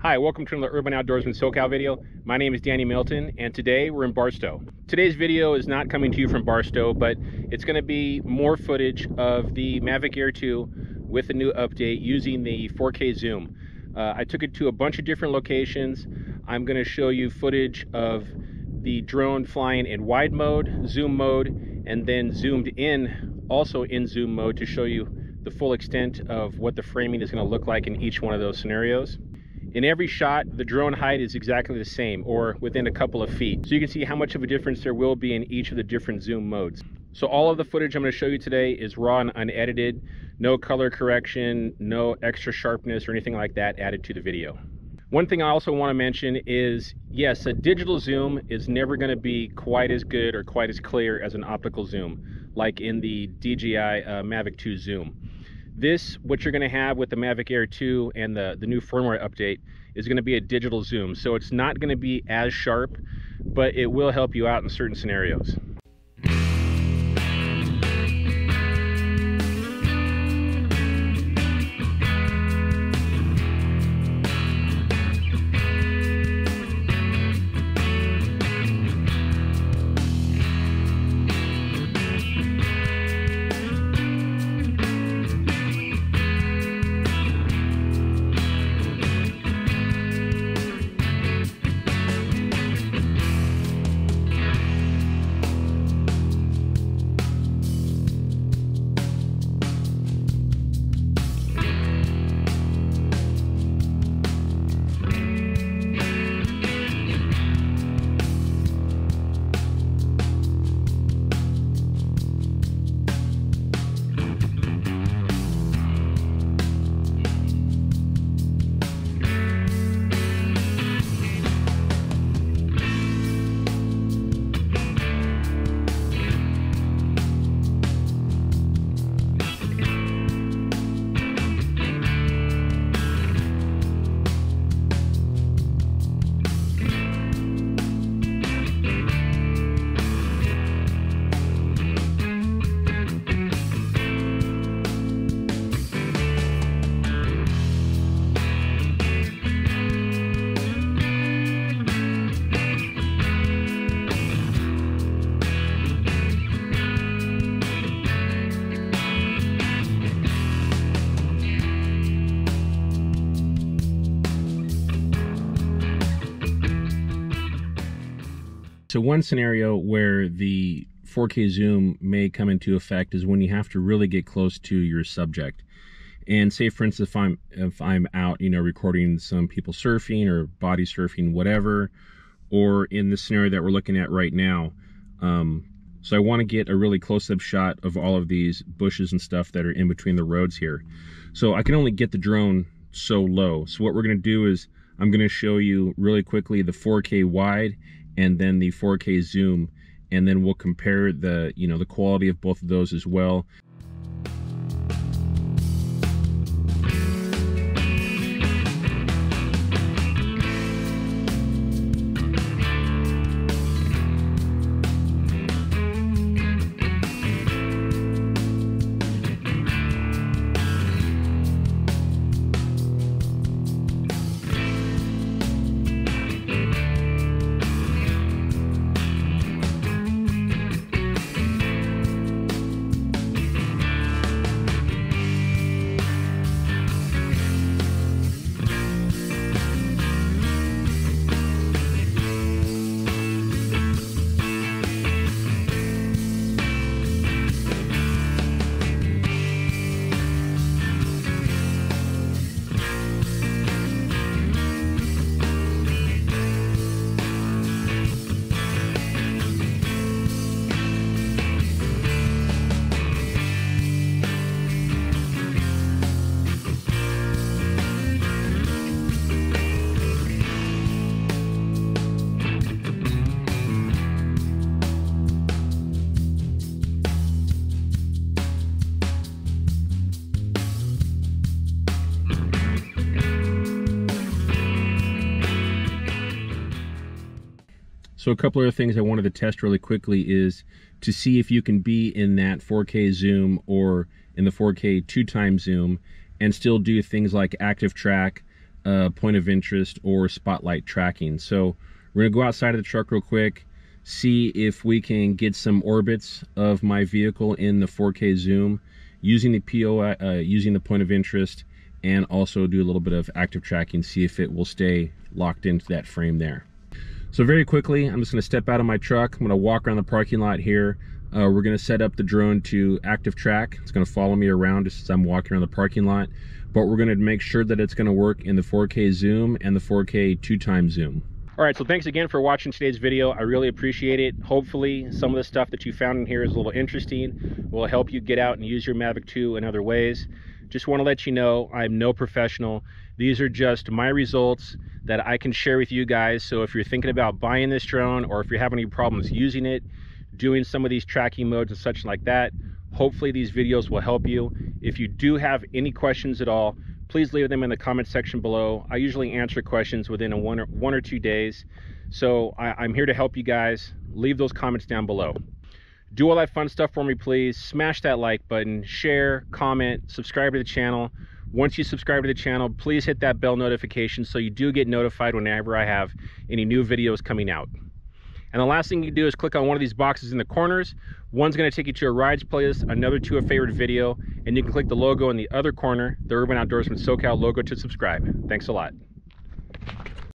Hi, welcome to another Urban Outdoorsman SoCal video. My name is Danny Milton, and today we're in Barstow. Today's video is not coming to you from Barstow, but it's going to be more footage of the Mavic Air 2 with a new update using the 4K zoom. Uh, I took it to a bunch of different locations. I'm going to show you footage of the drone flying in wide mode, zoom mode, and then zoomed in also in zoom mode to show you the full extent of what the framing is going to look like in each one of those scenarios. In every shot, the drone height is exactly the same or within a couple of feet. So you can see how much of a difference there will be in each of the different zoom modes. So all of the footage I'm going to show you today is raw and unedited. No color correction, no extra sharpness or anything like that added to the video. One thing I also want to mention is, yes, a digital zoom is never going to be quite as good or quite as clear as an optical zoom, like in the DJI uh, Mavic 2 zoom. This, what you're going to have with the Mavic Air 2 and the, the new firmware update, is going to be a digital zoom. So it's not going to be as sharp, but it will help you out in certain scenarios. So one scenario where the 4K zoom may come into effect is when you have to really get close to your subject. And say, for instance, if I'm if I'm out, you know, recording some people surfing or body surfing, whatever, or in the scenario that we're looking at right now, um, so I want to get a really close-up shot of all of these bushes and stuff that are in between the roads here. So I can only get the drone so low. So what we're going to do is I'm going to show you really quickly the 4K wide and then the 4K zoom and then we'll compare the you know the quality of both of those as well So a couple other things I wanted to test really quickly is to see if you can be in that 4K zoom or in the 4K two time zoom and still do things like active track, uh, point of interest or spotlight tracking. So we're gonna go outside of the truck real quick, see if we can get some orbits of my vehicle in the 4K zoom using the PO, uh, using the point of interest, and also do a little bit of active tracking, see if it will stay locked into that frame there. So very quickly, I'm just gonna step out of my truck. I'm gonna walk around the parking lot here. Uh, we're gonna set up the drone to active track. It's gonna follow me around just as I'm walking around the parking lot, but we're gonna make sure that it's gonna work in the 4K zoom and the 4K two time zoom. All right, so thanks again for watching today's video. I really appreciate it. Hopefully some of the stuff that you found in here is a little interesting, will help you get out and use your Mavic 2 in other ways. Just wanna let you know, I'm no professional. These are just my results that I can share with you guys. So if you're thinking about buying this drone or if you're having any problems using it, doing some of these tracking modes and such like that, hopefully these videos will help you. If you do have any questions at all, please leave them in the comment section below. I usually answer questions within a one or, one or two days. So I, I'm here to help you guys. Leave those comments down below. Do all that fun stuff for me, please. Smash that like button, share, comment, subscribe to the channel. Once you subscribe to the channel, please hit that bell notification so you do get notified whenever I have any new videos coming out. And the last thing you do is click on one of these boxes in the corners. One's gonna take you to a rides playlist, another to a favorite video, and you can click the logo in the other corner, the Urban Outdoorsman SoCal logo to subscribe. Thanks a lot.